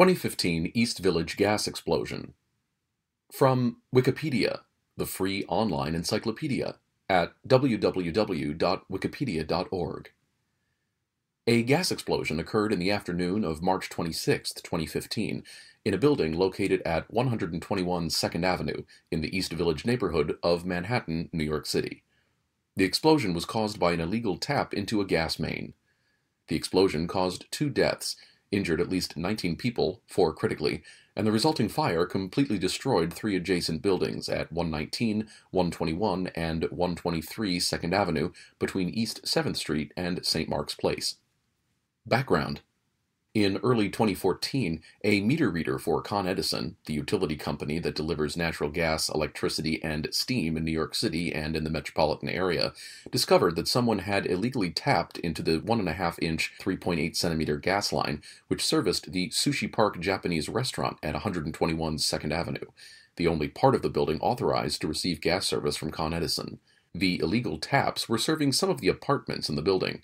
2015 East Village gas explosion. From Wikipedia, the free online encyclopedia, at www.wikipedia.org. A gas explosion occurred in the afternoon of March 26, 2015, in a building located at 121 2nd Avenue in the East Village neighborhood of Manhattan, New York City. The explosion was caused by an illegal tap into a gas main. The explosion caused two deaths, injured at least 19 people, four critically, and the resulting fire completely destroyed three adjacent buildings at 119, 121, and 123 2nd Avenue between East 7th Street and St. Mark's Place. Background in early 2014, a meter reader for Con Edison, the utility company that delivers natural gas, electricity, and steam in New York City and in the metropolitan area, discovered that someone had illegally tapped into the 1.5 inch, 3.8 centimeter gas line, which serviced the Sushi Park Japanese restaurant at 121 2nd Avenue, the only part of the building authorized to receive gas service from Con Edison. The illegal taps were serving some of the apartments in the building.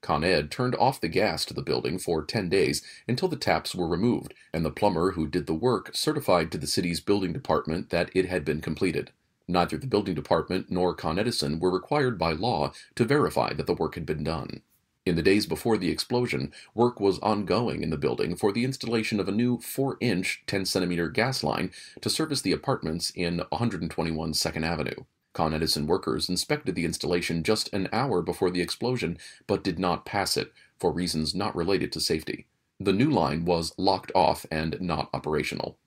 Con Ed turned off the gas to the building for 10 days until the taps were removed, and the plumber who did the work certified to the city's building department that it had been completed. Neither the building department nor Con Edison were required by law to verify that the work had been done. In the days before the explosion, work was ongoing in the building for the installation of a new 4 inch, 10 centimeter gas line to service the apartments in 121 2nd Avenue. Con Edison workers inspected the installation just an hour before the explosion, but did not pass it, for reasons not related to safety. The new line was locked off and not operational.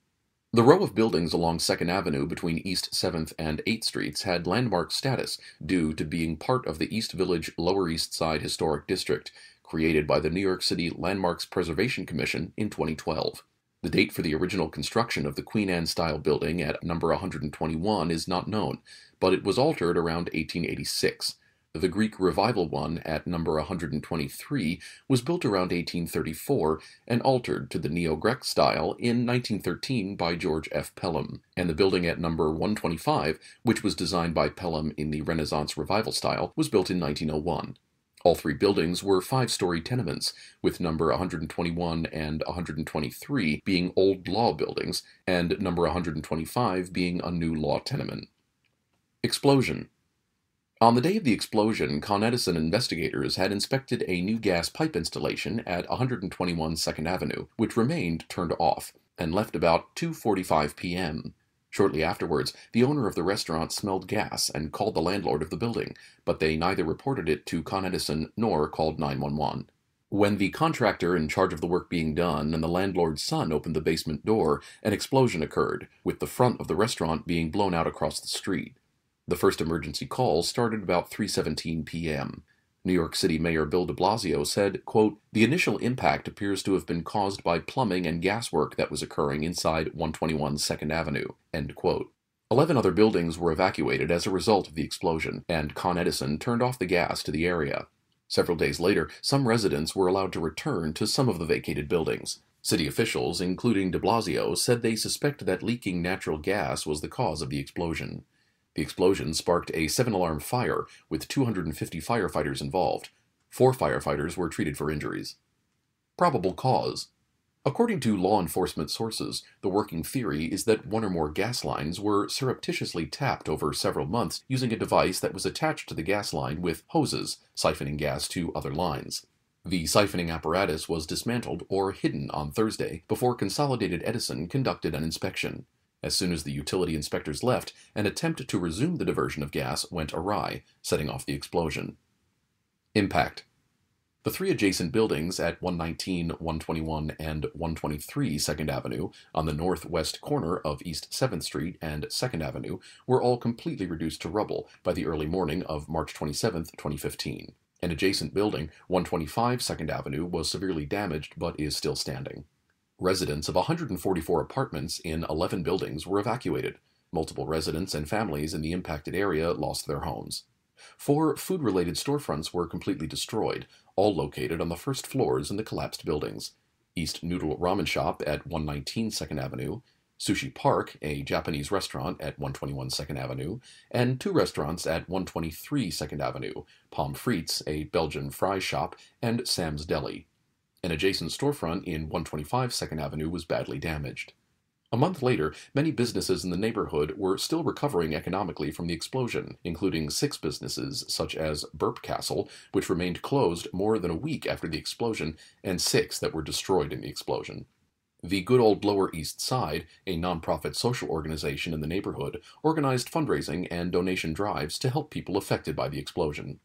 The row of buildings along 2nd Avenue between East 7th and 8th Streets had landmark status due to being part of the East Village Lower East Side Historic District, created by the New York City Landmarks Preservation Commission in 2012. The date for the original construction of the Queen Anne style building at number 121 is not known, but it was altered around 1886. The Greek Revival one at number 123 was built around 1834 and altered to the Neo Grec style in 1913 by George F. Pelham, and the building at number 125, which was designed by Pelham in the Renaissance Revival style, was built in 1901. All three buildings were five-story tenements, with number 121 and 123 being old law buildings, and number 125 being a new law tenement. Explosion On the day of the explosion, Con Edison investigators had inspected a new gas pipe installation at 121 2nd Avenue, which remained turned off, and left about 2.45 p.m. Shortly afterwards, the owner of the restaurant smelled gas and called the landlord of the building, but they neither reported it to Con Edison nor called 911. When the contractor in charge of the work being done and the landlord's son opened the basement door, an explosion occurred, with the front of the restaurant being blown out across the street. The first emergency call started about 3:17 p.m. New York City Mayor Bill de Blasio said, quote, The initial impact appears to have been caused by plumbing and gas work that was occurring inside 121 2nd Avenue, end quote. Eleven other buildings were evacuated as a result of the explosion, and Con Edison turned off the gas to the area. Several days later, some residents were allowed to return to some of the vacated buildings. City officials, including de Blasio, said they suspect that leaking natural gas was the cause of the explosion. The explosion sparked a seven alarm fire with 250 firefighters involved. Four firefighters were treated for injuries. Probable cause. According to law enforcement sources, the working theory is that one or more gas lines were surreptitiously tapped over several months using a device that was attached to the gas line with hoses, siphoning gas to other lines. The siphoning apparatus was dismantled or hidden on Thursday before Consolidated Edison conducted an inspection. As soon as the utility inspectors left, an attempt to resume the diversion of gas went awry, setting off the explosion. Impact The three adjacent buildings at 119, 121, and 123 2nd Avenue on the northwest corner of East 7th Street and 2nd Avenue were all completely reduced to rubble by the early morning of March 27, 2015. An adjacent building, 125 2nd Avenue, was severely damaged but is still standing. Residents of 144 apartments in 11 buildings were evacuated. Multiple residents and families in the impacted area lost their homes. Four food related storefronts were completely destroyed, all located on the first floors in the collapsed buildings East Noodle Ramen Shop at 119 2nd Avenue, Sushi Park, a Japanese restaurant at 121 2nd Avenue, and two restaurants at 123 2nd Avenue Palm Frites, a Belgian fry shop, and Sam's Deli. An adjacent storefront in 125 2nd Avenue was badly damaged. A month later, many businesses in the neighborhood were still recovering economically from the explosion, including six businesses such as Burp Castle, which remained closed more than a week after the explosion, and six that were destroyed in the explosion. The Good Old Lower East Side, a nonprofit social organization in the neighborhood, organized fundraising and donation drives to help people affected by the explosion.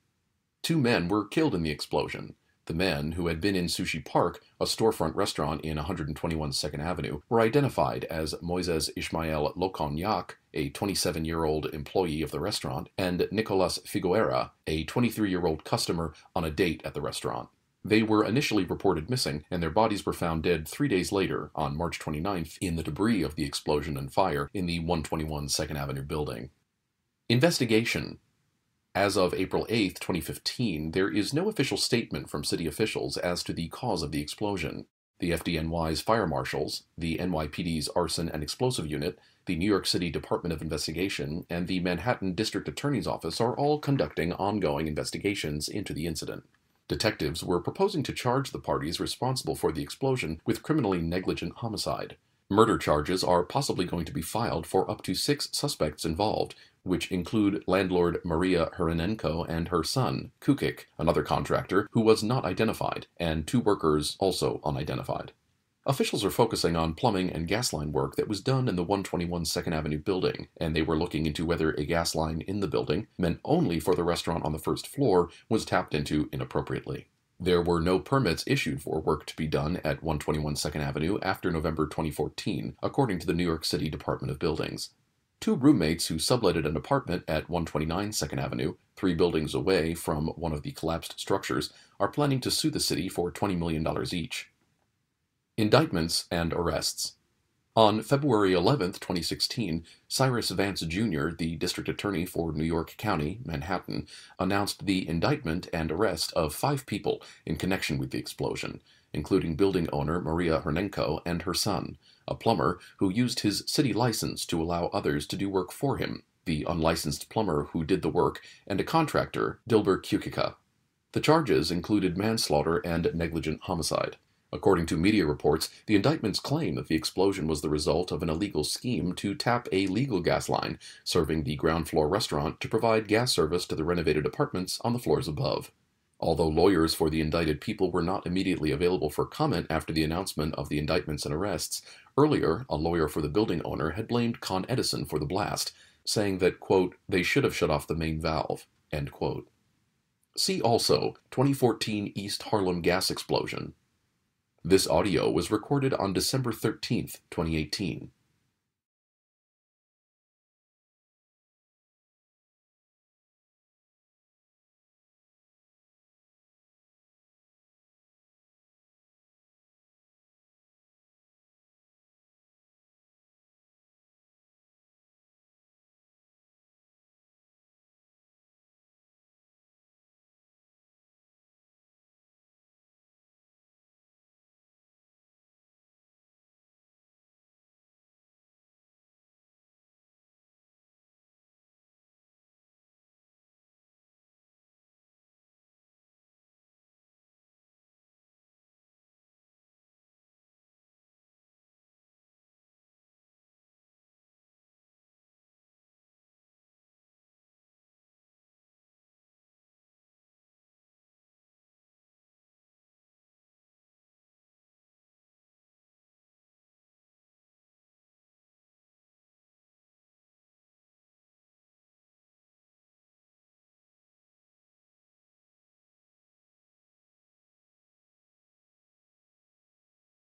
Two men were killed in the explosion. The men, who had been in Sushi Park, a storefront restaurant in 121 2nd Avenue, were identified as Moises Ishmael Locón Yac, a 27 year old employee of the restaurant, and Nicolas Figueroa, a 23 year old customer on a date at the restaurant. They were initially reported missing, and their bodies were found dead three days later, on March 29th, in the debris of the explosion and fire in the 121 2nd Avenue building. Investigation as of April 8, 2015, there is no official statement from city officials as to the cause of the explosion. The FDNY's fire marshals, the NYPD's arson and explosive unit, the New York City Department of Investigation, and the Manhattan District Attorney's Office are all conducting ongoing investigations into the incident. Detectives were proposing to charge the parties responsible for the explosion with criminally negligent homicide. Murder charges are possibly going to be filed for up to six suspects involved, which include landlord Maria Hrynenko and her son, Kukic, another contractor who was not identified, and two workers also unidentified. Officials are focusing on plumbing and gas line work that was done in the 121 2nd Avenue building, and they were looking into whether a gas line in the building, meant only for the restaurant on the first floor, was tapped into inappropriately. There were no permits issued for work to be done at 121 2nd Avenue after November 2014, according to the New York City Department of Buildings. Two roommates who subletted an apartment at 129 Second Avenue, three buildings away from one of the collapsed structures, are planning to sue the city for $20 million each. Indictments and Arrests on February 11, 2016, Cyrus Vance Jr., the district attorney for New York County, Manhattan, announced the indictment and arrest of five people in connection with the explosion, including building owner Maria Hrynenko and her son, a plumber who used his city license to allow others to do work for him, the unlicensed plumber who did the work, and a contractor, Dilber Kukika. The charges included manslaughter and negligent homicide. According to media reports, the indictments claim that the explosion was the result of an illegal scheme to tap a legal gas line serving the ground floor restaurant to provide gas service to the renovated apartments on the floors above. Although lawyers for the indicted people were not immediately available for comment after the announcement of the indictments and arrests, earlier a lawyer for the building owner had blamed Con Edison for the blast, saying that, quote, they should have shut off the main valve, end quote. See also 2014 East Harlem gas explosion, this audio was recorded on December 13, 2018.